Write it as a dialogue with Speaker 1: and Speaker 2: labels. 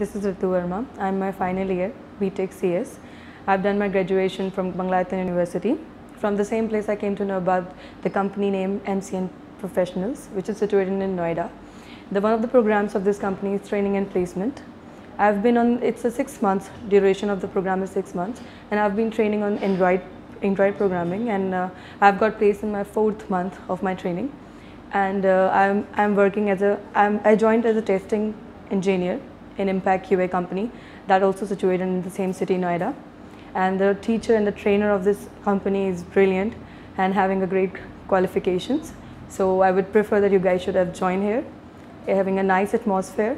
Speaker 1: This is Ritu Verma. I'm my final year, BTech CS. I've done my graduation from Banasthali University. From the same place I came to know about the company name MCN Professionals, which is situated in Noida. The one of the programs of this company is training and placement. I've been on, it's a six months, duration of the program is six months, and I've been training on Android, Android programming, and uh, I've got placed in my fourth month of my training. And uh, I'm, I'm working as a, I'm, I joined as a testing engineer in Impact QA company that also situated in the same city, Noida. And the teacher and the trainer of this company is brilliant and having a great qualifications. So I would prefer that you guys should have joined here, having a nice atmosphere